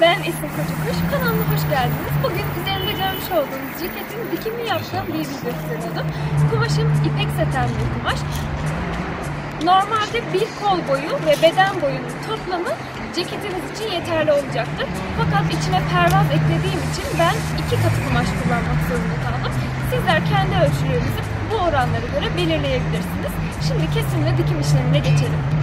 Ben Esin Kocakuş. Kanalıma hoş geldiniz. Bugün üzerinde görmüş olduğunuz ceketin dikimini yaptığım bir video gösteriyordum. Kumaşım ipek saten bir kumaş. Normalde bir kol boyu ve beden boyunun toplamı ceketiniz için yeterli olacaktır. Fakat içine pervaz eklediğim için ben iki katı kumaş kullanmak zorunda kaldım. Sizler kendi ölçülerinizi bu oranlara göre belirleyebilirsiniz. Şimdi kesim ve dikim işlemine geçelim.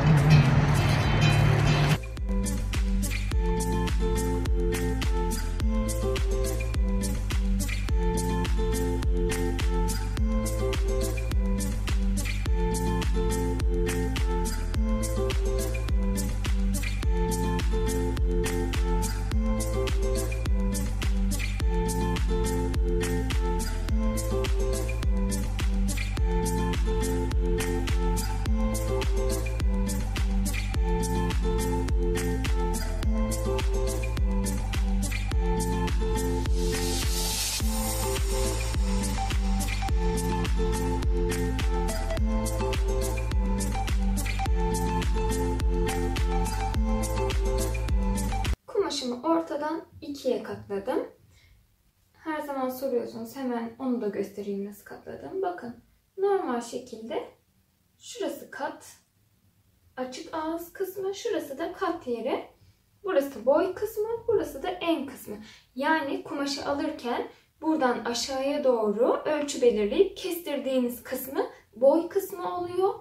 İkiye katladım. Her zaman soruyorsunuz hemen onu da göstereyim nasıl katladım. Bakın normal şekilde şurası kat açık ağız kısmı şurası da kat yeri. Burası boy kısmı burası da en kısmı. Yani kumaşı alırken buradan aşağıya doğru ölçü belirleyip kestirdiğiniz kısmı boy kısmı oluyor.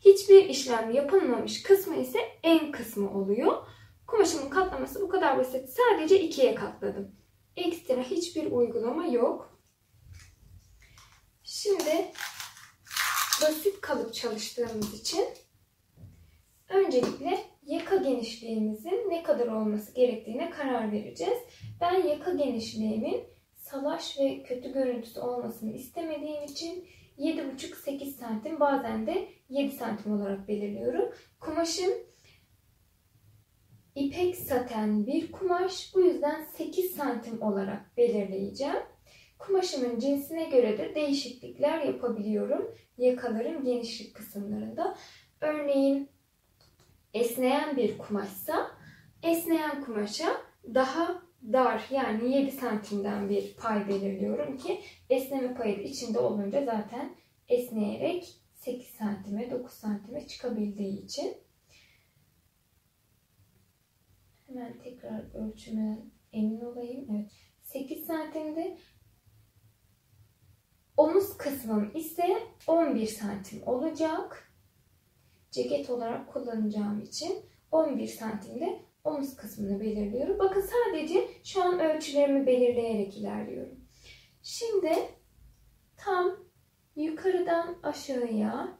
Hiçbir işlem yapılmamış kısmı ise en kısmı oluyor. Kumaşımın katlaması bu kadar basit. Sadece ikiye katladım. Ekstra hiçbir uygulama yok. Şimdi basit kalıp çalıştığımız için öncelikle yaka genişliğimizin ne kadar olması gerektiğine karar vereceğiz. Ben yaka genişliğimin salaş ve kötü görüntüsü olmasını istemediğim için 7,5-8 santim bazen de 7 santim olarak belirliyorum. Kumaşım ipek saten bir kumaş. Bu yüzden 8 santim olarak belirleyeceğim. Kumaşımın cinsine göre de değişiklikler yapabiliyorum. Yakaların genişlik kısımlarında. Örneğin esneyen bir kumaşsa esneyen kumaşa daha dar yani 7 santimden bir pay belirliyorum ki esneme payı içinde olunca zaten esneyerek 8 santime 9 santime çıkabildiği için Hemen tekrar ölçüme emin olayım. Evet. 8 santimde omuz kısmım ise 11 santim olacak. Ceket olarak kullanacağım için 11 santimde omuz kısmını belirliyorum. Bakın sadece şu an ölçülerimi belirleyerek ilerliyorum. Şimdi tam yukarıdan aşağıya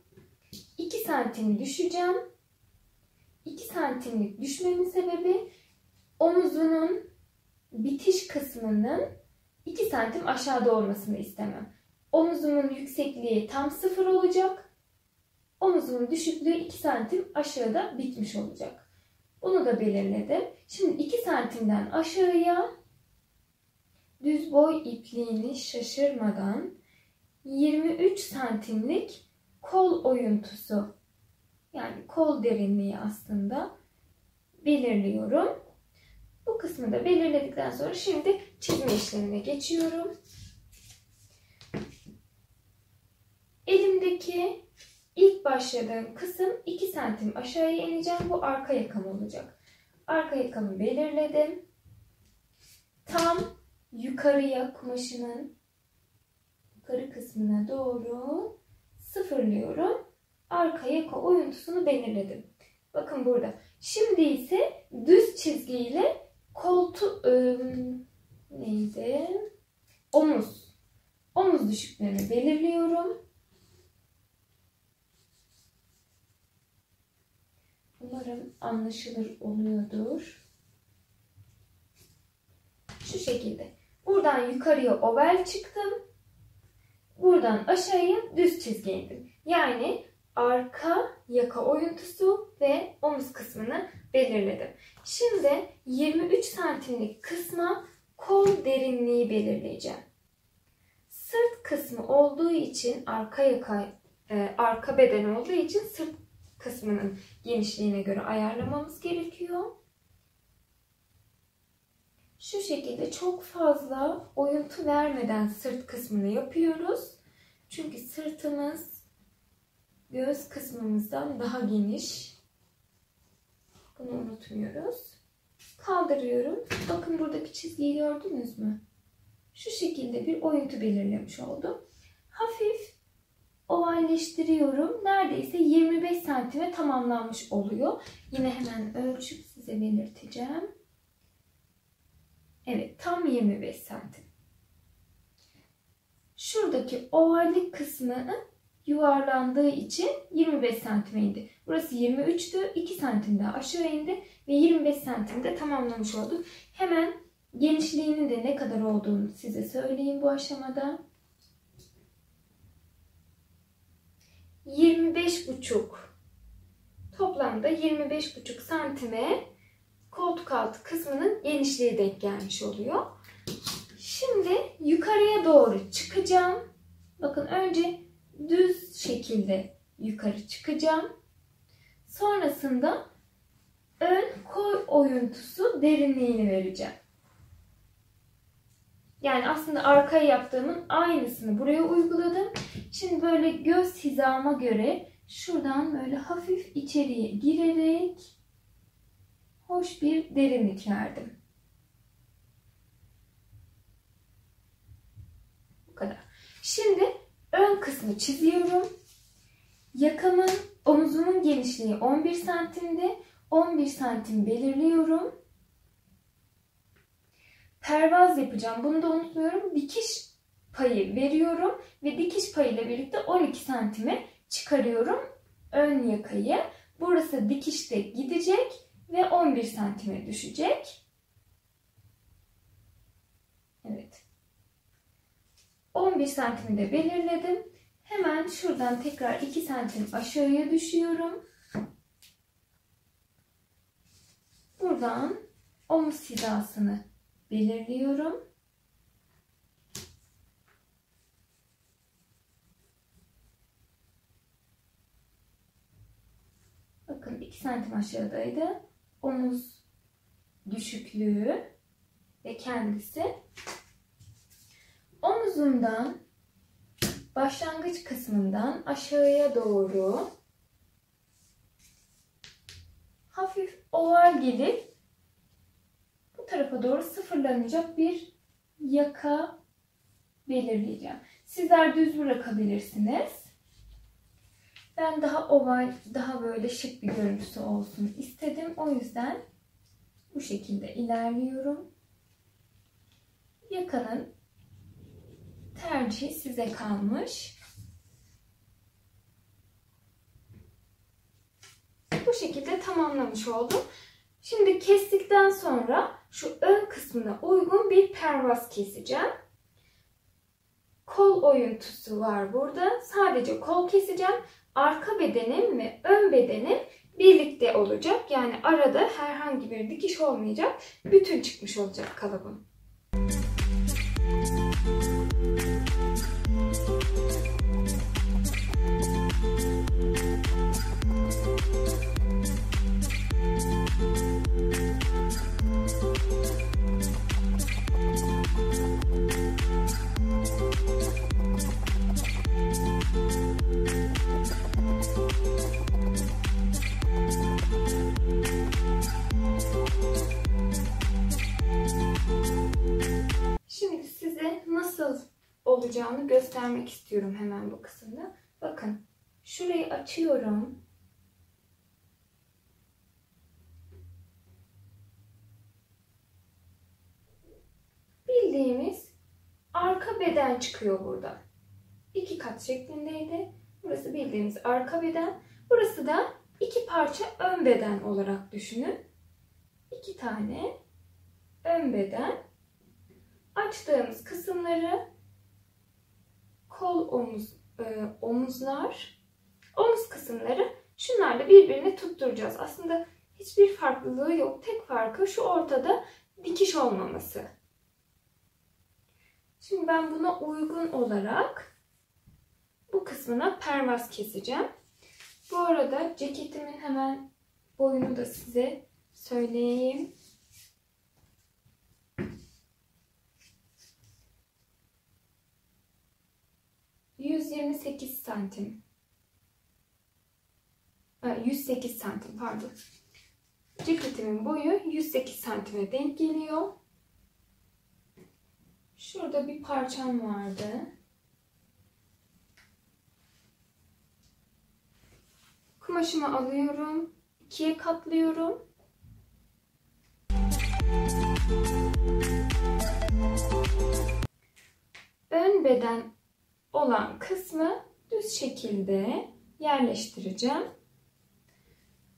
2 santim düşeceğim. 2 santimlik düşmemin sebebi omuzunun bitiş kısmının 2 santim aşağıda olmasını istemem. Omuzumun yüksekliği tam sıfır olacak. Omuzumun düşüklüğü 2 santim aşağıda bitmiş olacak. Bunu da belirledim. Şimdi 2 santimden aşağıya düz boy ipliğini şaşırmadan 23 santimlik kol oyuntusu yani kol derinliği aslında belirliyorum. Bu kısmı da belirledikten sonra şimdi çizme işlemine geçiyorum. Elimdeki ilk başladığım kısım 2 santim aşağıya ineceğim. Bu arka yakam olacak. Arka yakamı belirledim. Tam yukarıya kumaşımın yukarı kısmına doğru sıfırlıyorum. Arka yaka oyuntusunu belirledim. Bakın burada. Şimdi ise düz çizgiyle koltu ıı, neydi? Omuz. Omuz düşüklüğünü belirliyorum. Umarım anlaşılır oluyordur. Şu şekilde. Buradan yukarıya oval çıktım. Buradan aşağıya düz çizgi indim. Yani arka yaka oyuntusu ve omuz kısmını belirledim. Şimdi 23 santimlik kısma kol derinliği belirleyeceğim. Sırt kısmı olduğu için arka yaka e, arka beden olduğu için sırt kısmının genişliğine göre ayarlamamız gerekiyor. Şu şekilde çok fazla oyuntu vermeden sırt kısmını yapıyoruz. Çünkü sırtımız göğüs kısmımızdan daha geniş. Bunu unutmuyoruz. Kaldırıyorum. Bakın buradaki çizgiyi gördünüz mü? Şu şekilde bir oyuntu belirlemiş oldum. Hafif ovalleştiriyorum. Neredeyse 25 santime tamamlanmış oluyor. Yine hemen ölçüp size belirteceğim. Evet tam 25 santim. Şuradaki ovallik kısmı yuvarlandığı için 25 santime indi. Burası 23'tü. 2 santim daha aşağı indi ve 25 santimde tamamlamış olduk. Hemen genişliğinin de ne kadar olduğunu size söyleyeyim bu aşamada. 25,5 toplamda 25,5 santime koltuk altı kısmının genişliği denk gelmiş oluyor. Şimdi yukarıya doğru çıkacağım. Bakın önce düz şekilde yukarı çıkacağım. Sonrasında ön kol oyuntusu derinliğini vereceğim. Yani aslında arkaya yaptığımın aynısını buraya uyguladım. Şimdi böyle göz hizama göre şuradan böyle hafif içeriye girerek hoş bir derinlik verdim. Bu kadar. Şimdi kısmı çiziyorum. Yakamın, omuzumun genişliği 11 santimde. 11 santim belirliyorum. Pervaz yapacağım. Bunu da unutmuyorum. Dikiş payı veriyorum ve dikiş payı ile birlikte 12 santime çıkarıyorum ön yakayı. Burası dikişte gidecek ve 11 santime düşecek. Evet. 11 santimi de belirledim. Hemen şuradan tekrar 2 santim aşağıya düşüyorum. Buradan omuz hizasını belirliyorum. Bakın 2 santim aşağıdaydı. Omuz düşüklüğü ve kendisi. Omuzumdan başlangıç kısmından aşağıya doğru hafif oval gelip bu tarafa doğru sıfırlanacak bir yaka belirleyeceğim. Sizler düz bırakabilirsiniz. Ben daha oval, daha böyle şık bir görüntüsü olsun istedim. O yüzden bu şekilde ilerliyorum. Yakanın tercihi size kalmış. Bu şekilde tamamlamış oldum. Şimdi kestikten sonra şu ön kısmına uygun bir pervaz keseceğim. Kol oyuntusu var burada. Sadece kol keseceğim arka bedenim ve ön bedenim birlikte olacak. Yani arada herhangi bir dikiş olmayacak. Bütün çıkmış olacak kalıbım. Olacağını göstermek istiyorum hemen bu kısımda. Bakın şurayı açıyorum. Bildiğimiz arka beden çıkıyor burada. İki kat şeklindeydi. Burası bildiğimiz arka beden. Burası da iki parça ön beden olarak düşünün. İki tane ön beden. Açtığımız kısımları kol omuz e, omuzlar omuz kısımları şunlarla birbirini tutturacağız. Aslında hiçbir farklılığı yok. Tek farkı şu ortada dikiş olmaması. Şimdi ben buna uygun olarak bu kısmına pervaz keseceğim. Bu arada ceketimin hemen boyunu da size söyleyeyim. Santim. 108 santim pardon. Ceketimin boyu 108 santime denk geliyor. Şurada bir parçam vardı. Kumaşımı alıyorum. ikiye katlıyorum. Ön beden olan kısmı düz şekilde yerleştireceğim.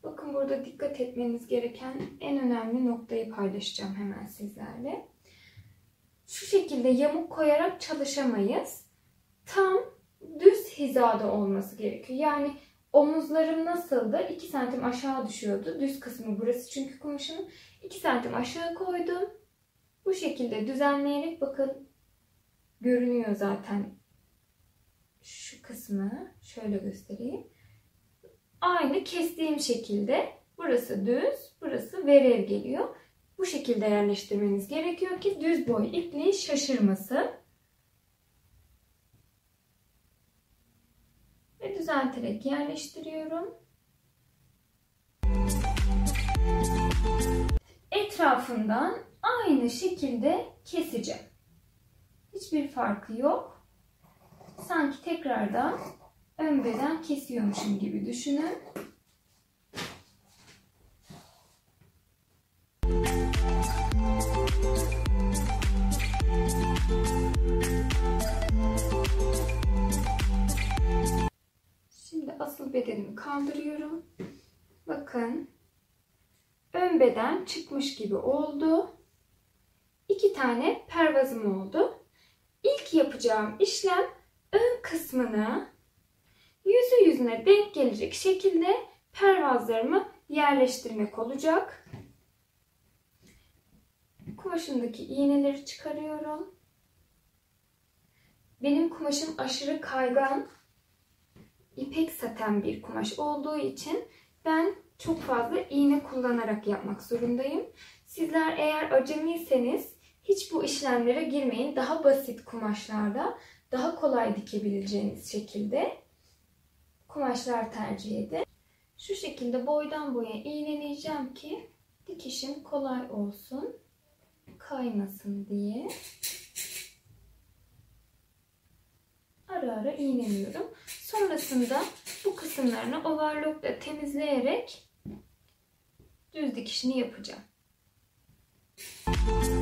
Bakın burada dikkat etmeniz gereken en önemli noktayı paylaşacağım hemen sizlerle. Şu şekilde yamuk koyarak çalışamayız. Tam düz hizada olması gerekiyor. Yani omuzlarım nasıldı? 2 santim aşağı düşüyordu. Düz kısmı burası çünkü kumaşın. 2 santim aşağı koydum. Bu şekilde düzenleyerek bakın görünüyor zaten şu kısmı. Şöyle göstereyim. Aynı kestiğim şekilde burası düz, burası verev geliyor. Bu şekilde yerleştirmeniz gerekiyor ki düz boy ipliği şaşırmasın. Ve düzelterek yerleştiriyorum. Etrafından aynı şekilde keseceğim. Hiçbir farkı yok. Sanki tekrardan ön beden kesiyormuşum gibi düşünün. Şimdi asıl bedenimi kaldırıyorum. Bakın. Ön beden çıkmış gibi oldu. İki tane pervazım oldu. İlk yapacağım işlem ön kısmını yüzü yüzüne denk gelecek şekilde pervazlarımı yerleştirmek olacak. Kumaşımdaki iğneleri çıkarıyorum. Benim kumaşım aşırı kaygan, ipek saten bir kumaş olduğu için ben çok fazla iğne kullanarak yapmak zorundayım. Sizler eğer acemiyseniz hiç bu işlemlere girmeyin. Daha basit kumaşlarda daha kolay dikebileceğiniz şekilde kumaşlar tercih edin. Şu şekilde boydan boya iğneleyeceğim ki dikişim kolay olsun. Kaymasın diye. Ara ara iğneliyorum. Sonrasında bu kısımlarını overlockla temizleyerek düz dikişini yapacağım. Ön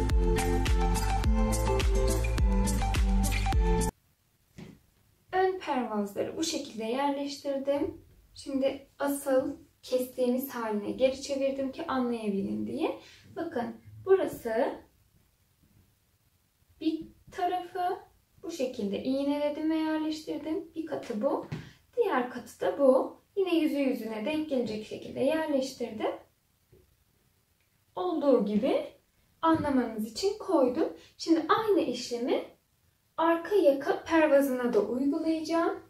pervazları bu şekilde yerleştirdim. Şimdi asıl kestiğimiz haline geri çevirdim ki anlayabilin diye. Bakın burası bir tarafı bu şekilde iğneledim ve yerleştirdim. Bir katı bu. Diğer katı da bu. Yine yüzü yüzüne denk gelecek şekilde yerleştirdim. Olduğu gibi anlamanız için koydum. Şimdi aynı işlemi arka yaka pervazına da uygulayacağım.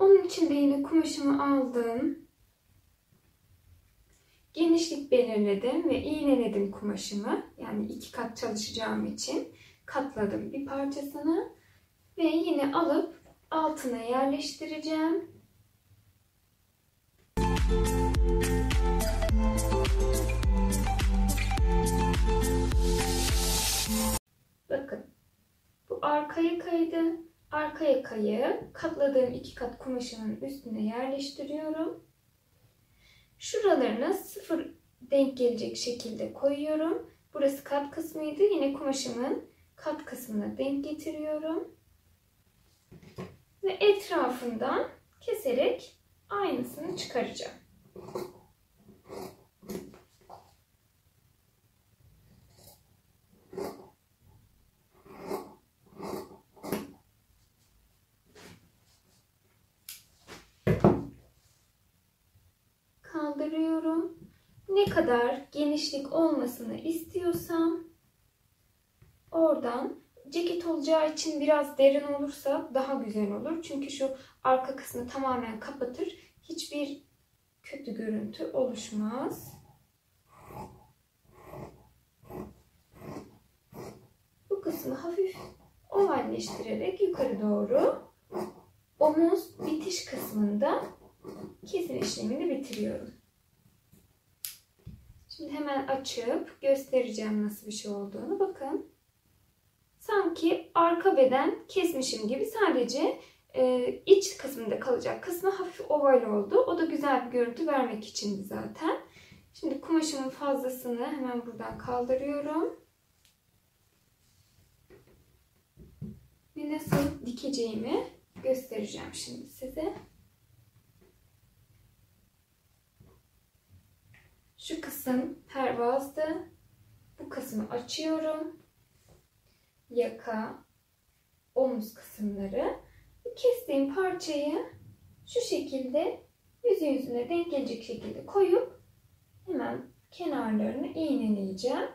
Onun için de yine kumaşımı aldım. Genişlik belirledim ve iğneledim kumaşımı. Yani iki kat çalışacağım için katladım bir parçasını. Ve yine alıp altına yerleştireceğim. Bakın. Bu arka yakaydı. Arka yakayı katladığım iki kat kumaşımın üstüne yerleştiriyorum. Şuralarına sıfır denk gelecek şekilde koyuyorum. Burası kat kısmıydı. Yine kumaşımın kat kısmına denk getiriyorum. Ve etrafından keserek aynısını çıkaracağım. Kaldırıyorum. Ne kadar genişlik olmasını istiyorsam oradan ceket olacağı için biraz derin olursa daha güzel olur. Çünkü şu arka kısmı tamamen kapatır. Hiçbir kötü görüntü oluşmaz. Bu kısmı hafif ovalleştirerek yukarı doğru omuz bitiş kısmında kesim işlemini bitiriyorum. Şimdi hemen açıp göstereceğim nasıl bir şey olduğunu. Bakın. Sanki arka beden kesmişim gibi sadece e, iç kısmında kalacak kısmı hafif oval oldu. O da güzel bir görüntü vermek içindi zaten. Şimdi kumaşımın fazlasını hemen buradan kaldırıyorum. Ve nasıl dikeceğimi göstereceğim şimdi size. Şu kısım pervazdı. Bu kısmı açıyorum. Yaka, omuz kısımları. Kestiğim parçayı şu şekilde yüzü yüzüne denk gelecek şekilde koyup hemen kenarlarını iğneleyeceğim.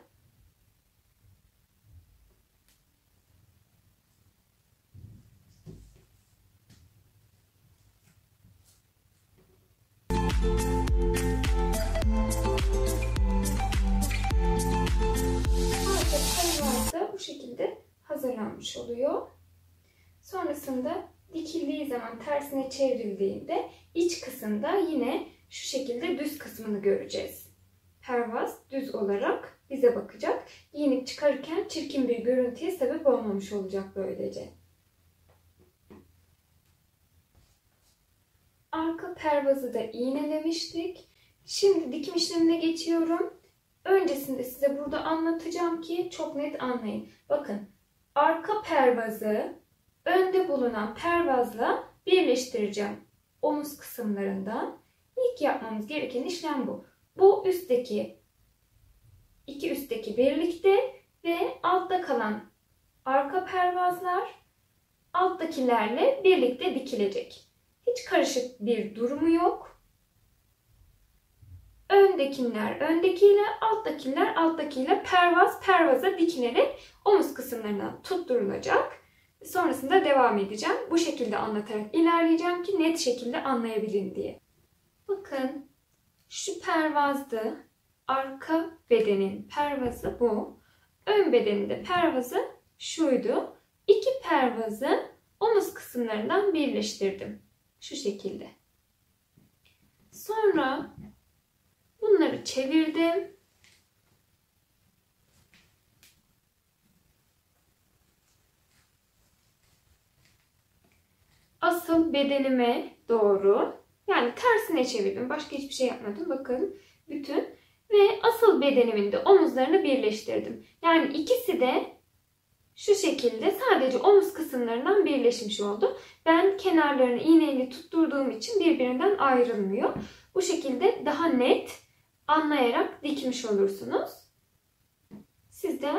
Oluyor. Sonrasında dikildiği zaman tersine çevrildiğinde iç kısımda yine şu şekilde düz kısmını göreceğiz. Pervaz düz olarak bize bakacak. Giyinip çıkarırken çirkin bir görüntüye sebep olmamış olacak böylece. Arka pervazı da iğnelemiştik. Şimdi dikim işlemine geçiyorum. Öncesinde size burada anlatacağım ki çok net anlayın. Bakın arka pervazı önde bulunan pervazla birleştireceğim omuz kısımlarından. İlk yapmamız gereken işlem bu. Bu üstteki iki üstteki birlikte ve altta kalan arka pervazlar alttakilerle birlikte dikilecek. Hiç karışık bir durumu yok. Öndekiler öndekiyle, alttakiler alttakiyle pervaz pervaza dikilerek omuz kısımlarına tutturulacak. Sonrasında devam edeceğim. Bu şekilde anlatarak ilerleyeceğim ki net şekilde anlayabilin diye. Bakın şu pervazdı. Arka bedenin pervazı bu. Ön bedenin de pervazı şuydu. İki pervazı omuz kısımlarından birleştirdim. Şu şekilde. Sonra bunları çevirdim. Asıl bedenime doğru yani tersine çevirdim. Başka hiçbir şey yapmadım. Bakın bütün ve asıl bedenimin de omuzlarını birleştirdim. Yani ikisi de şu şekilde sadece omuz kısımlarından birleşmiş oldu. Ben kenarlarını iğneyle tutturduğum için birbirinden ayrılmıyor. Bu şekilde daha net anlayarak dikmiş olursunuz. Siz de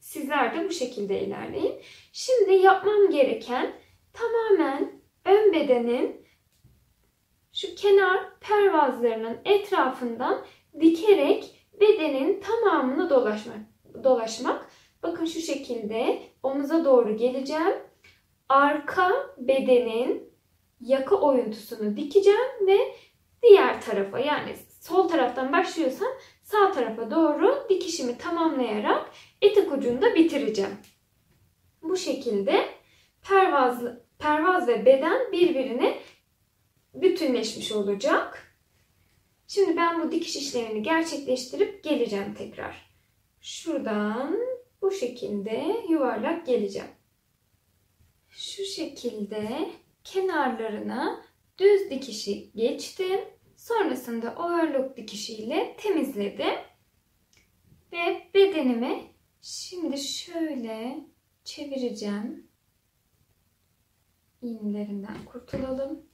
sizler de bu şekilde ilerleyin. Şimdi yapmam gereken tamamen ön bedenin şu kenar pervazlarının etrafından dikerek bedenin tamamını dolaşmak. dolaşmak. Bakın şu şekilde omuza doğru geleceğim. Arka bedenin yaka oyuntusunu dikeceğim ve diğer tarafa yani sol taraftan başlıyorsam sağ tarafa doğru dikişimi tamamlayarak etek ucunda bitireceğim. Bu şekilde pervaz, pervaz ve beden birbirine bütünleşmiş olacak. Şimdi ben bu dikiş işlemini gerçekleştirip geleceğim tekrar. Şuradan bu şekilde yuvarlak geleceğim. Şu şekilde kenarlarına düz dikişi geçtim. Sonrasında overlock dikişiyle temizledim. Ve bedenimi şimdi şöyle çevireceğim. İğnelerinden kurtulalım.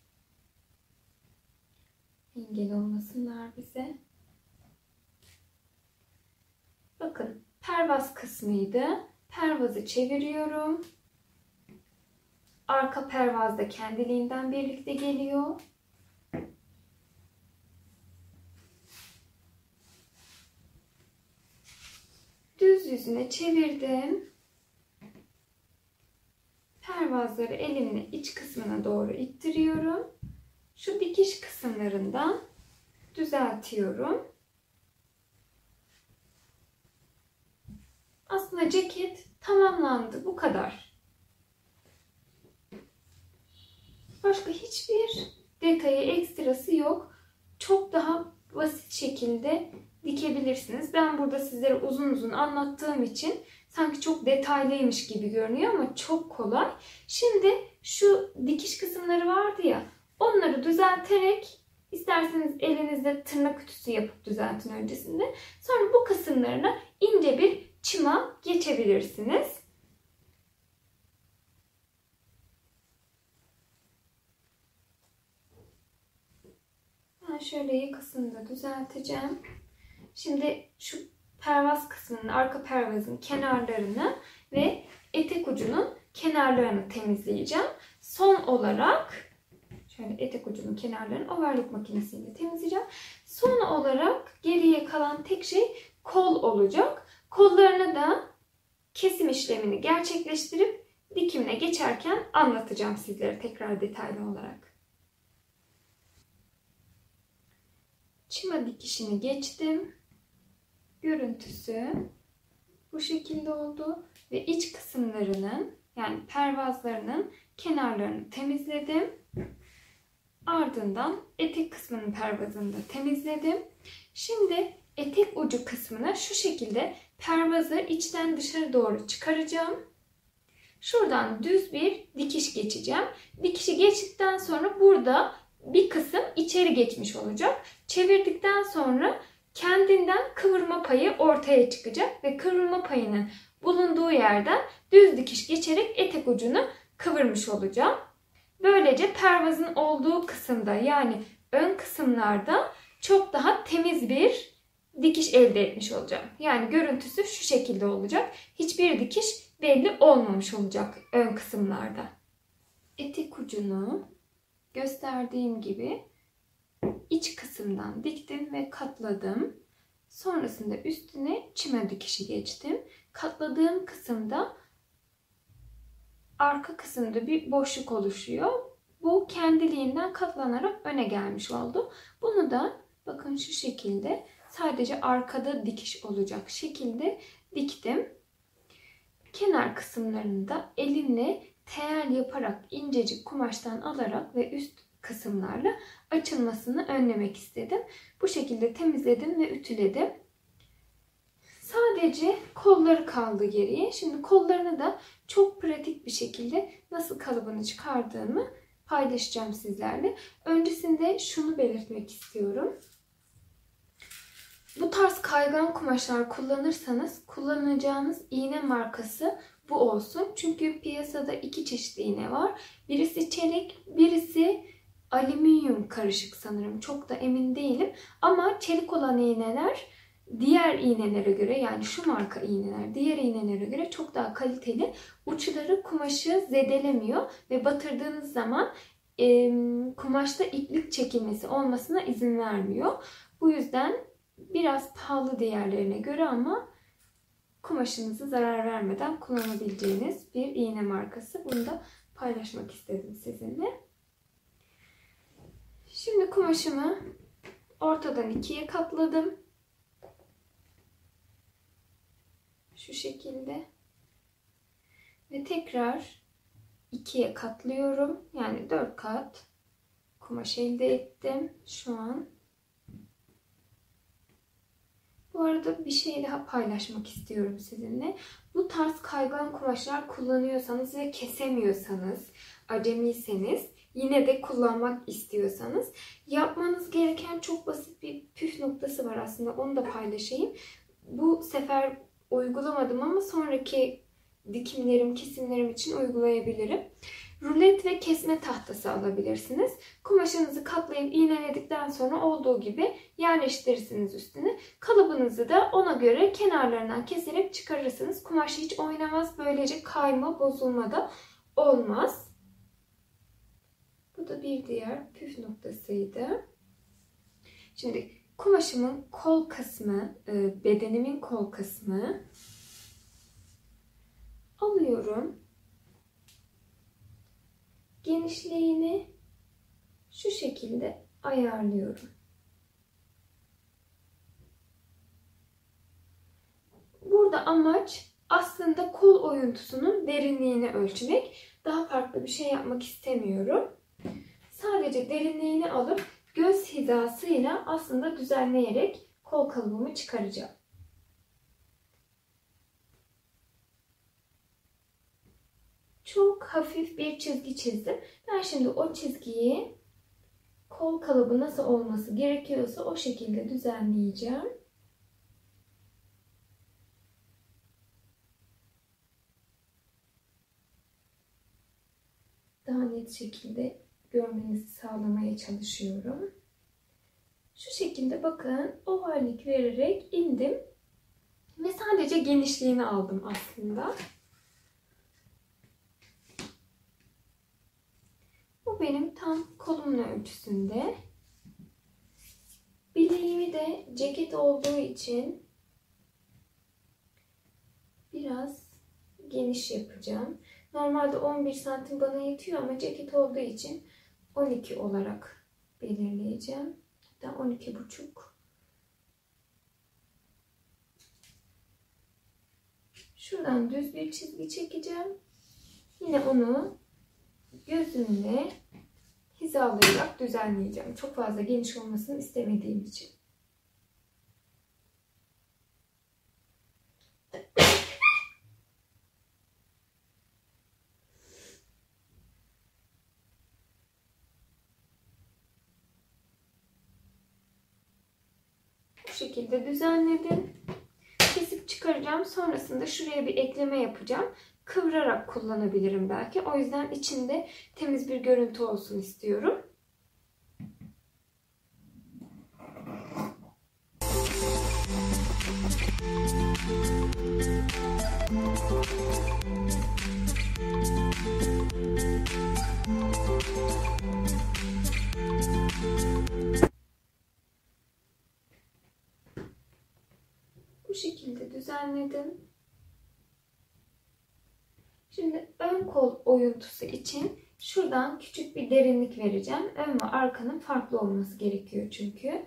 Engel olmasınlar bize. Bakın pervaz kısmıydı. Pervazı çeviriyorum. Arka pervaz da kendiliğinden birlikte geliyor. Düz yüzüne çevirdim. Pervazları elimle iç kısmına doğru ittiriyorum. Şu dikiş kısımlarından düzeltiyorum. Aslında ceket tamamlandı. Bu kadar. Başka hiçbir detayı, ekstrası yok. Çok daha basit şekilde dikebilirsiniz. Ben burada sizlere uzun uzun anlattığım için sanki çok detaylıymış gibi görünüyor ama çok kolay. Şimdi şu dikiş kısımları vardı ya onları düzelterek isterseniz elinizde tırnak ütüsü yapıp düzeltin öncesinde. Sonra bu kısımlarına ince bir çıma geçebilirsiniz. Ben şöyle yakasını da düzelteceğim. Şimdi şu pervaz kısmının, arka pervazın kenarlarını ve etek ucunun kenarlarını temizleyeceğim. Son olarak şöyle etek ucunun kenarlarını overlock makinesiyle temizleyeceğim. Son olarak geriye kalan tek şey kol olacak. Kollarını da kesim işlemini gerçekleştirip dikimine geçerken anlatacağım sizlere tekrar detaylı olarak. Çima dikişini geçtim. Görüntüsü bu şekilde oldu ve iç kısımlarının yani pervazlarının kenarlarını temizledim. Ardından etek kısmının pervazını da temizledim. Şimdi etek ucu kısmına şu şekilde pervazı içten dışarı doğru çıkaracağım. Şuradan düz bir dikiş geçeceğim. Dikişi geçtikten sonra burada bir kısım içeri geçmiş olacak. Çevirdikten sonra kendinden kıvırma payı ortaya çıkacak ve kıvırma payının bulunduğu yerden düz dikiş geçerek etek ucunu kıvırmış olacağım. Böylece pervazın olduğu kısımda yani ön kısımlarda çok daha temiz bir dikiş elde etmiş olacağım. Yani görüntüsü şu şekilde olacak. Hiçbir dikiş belli olmamış olacak ön kısımlarda. Etek ucunu gösterdiğim gibi iç kısımdan diktim ve katladım. Sonrasında üstüne çime dikişi geçtim. Katladığım kısımda arka kısımda bir boşluk oluşuyor. Bu kendiliğinden katlanarak öne gelmiş oldu. Bunu da bakın şu şekilde sadece arkada dikiş olacak şekilde diktim. Kenar kısımlarını da elimle tel yaparak incecik kumaştan alarak ve üst kısımlarla açılmasını önlemek istedim. Bu şekilde temizledim ve ütüledim. Sadece kolları kaldı geriye. Şimdi kollarını da çok pratik bir şekilde nasıl kalıbını çıkardığımı paylaşacağım sizlerle. Öncesinde şunu belirtmek istiyorum. Bu tarz kaygan kumaşlar kullanırsanız kullanacağınız iğne markası bu olsun. Çünkü piyasada iki çeşit iğne var. Birisi çelik, birisi alüminyum karışık sanırım. Çok da emin değilim. Ama çelik olan iğneler diğer iğnelere göre yani şu marka iğneler diğer iğnelere göre çok daha kaliteli. Uçları kumaşı zedelemiyor ve batırdığınız zaman e, kumaşta iplik çekilmesi olmasına izin vermiyor. Bu yüzden biraz pahalı diğerlerine göre ama kumaşınızı zarar vermeden kullanabileceğiniz bir iğne markası. Bunu da paylaşmak istedim sizinle. Kumaşımı ortadan ikiye katladım. Şu şekilde. Ve tekrar ikiye katlıyorum. Yani dört kat kumaş elde ettim şu an. Bu arada bir şey daha paylaşmak istiyorum sizinle. Bu tarz kaygan kumaşlar kullanıyorsanız ve kesemiyorsanız, acemiyseniz yine de kullanmak istiyorsanız yapmanız gereken çok basit bir püf noktası var aslında onu da paylaşayım. Bu sefer uygulamadım ama sonraki dikimlerim, kesimlerim için uygulayabilirim. Rulet ve kesme tahtası alabilirsiniz. Kumaşınızı katlayıp iğneledikten sonra olduğu gibi yerleştirirsiniz üstüne. Kalıbınızı da ona göre kenarlarından keserek çıkarırsınız. Kumaş hiç oynamaz. Böylece kayma, bozulma da olmaz. Bir diğer püf noktasıydı. Şimdi kumaşımın kol kısmı, e, bedenimin kol kısmı alıyorum. Genişliğini şu şekilde ayarlıyorum. Burada amaç aslında kol oyuntusunun derinliğini ölçmek. Daha farklı bir şey yapmak istemiyorum. Sadece derinliğini alıp göz hizasıyla aslında düzenleyerek kol kalıbımı çıkaracağım. Çok hafif bir çizgi çizdim. Ben şimdi o çizgiyi kol kalıbı nasıl olması gerekiyorsa o şekilde düzenleyeceğim. Daha net şekilde görmenizi sağlamaya çalışıyorum. Şu şekilde bakın ovallik vererek indim ve sadece genişliğini aldım aslında. Bu benim tam kolumun ölçüsünde. Bileğimi de ceket olduğu için biraz geniş yapacağım. Normalde 11 santim bana yetiyor ama ceket olduğu için 12 olarak belirleyeceğim. Hatta 12 buçuk. Şuradan düz bir çizgi çekeceğim. Yine onu gözümle hizalayarak düzenleyeceğim. Çok fazla geniş olmasını istemediğim için. Bu şekilde düzenledim. Kesip çıkaracağım. Sonrasında şuraya bir ekleme yapacağım. Kıvırarak kullanabilirim belki. O yüzden içinde temiz bir görüntü olsun istiyorum. Bu düzenledim. Şimdi ön kol oyuntusu için şuradan küçük bir derinlik vereceğim. Ön ve arkanın farklı olması gerekiyor çünkü.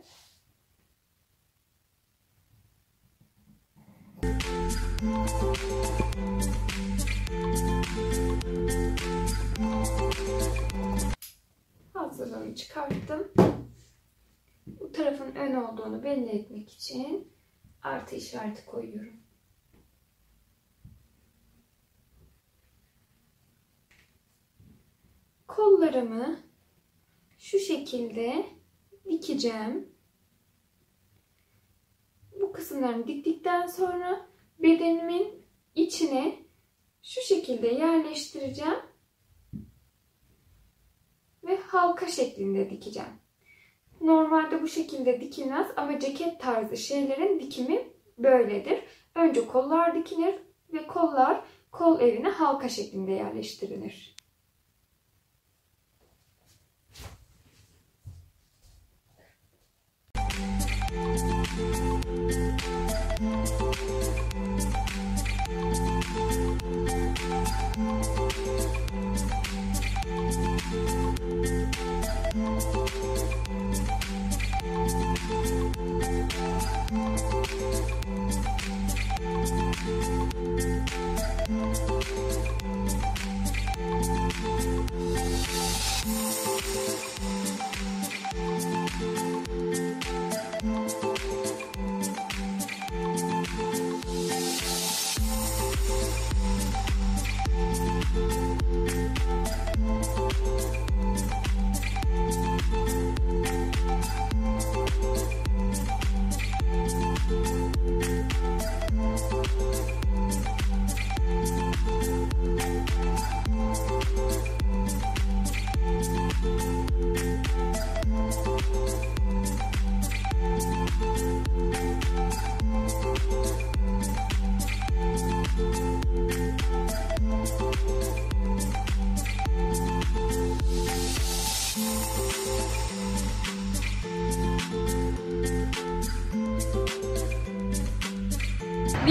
Fazlalığını çıkarttım. Bu tarafın ön olduğunu belli etmek için artı işareti koyuyorum. Kollarımı şu şekilde dikeceğim. Bu kısımlarını diktikten sonra bedenimin içine şu şekilde yerleştireceğim ve halka şeklinde dikeceğim. Normalde bu şekilde dikilmez ama ceket tarzı şeylerin dikimi böyledir. Önce kollar dikilir ve kollar kol evine halka şeklinde yerleştirilir. Thank you.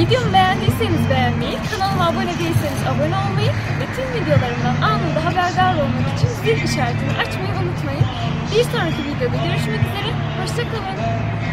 Videomu beğendiyseniz beğenmeyi, kanalıma abone değilseniz abone olmayı ve tüm videolarımdan anında haberdar olmak için zil işaretini açmayı unutmayın. Bir sonraki videoda görüşmek üzere, hoşçakalın.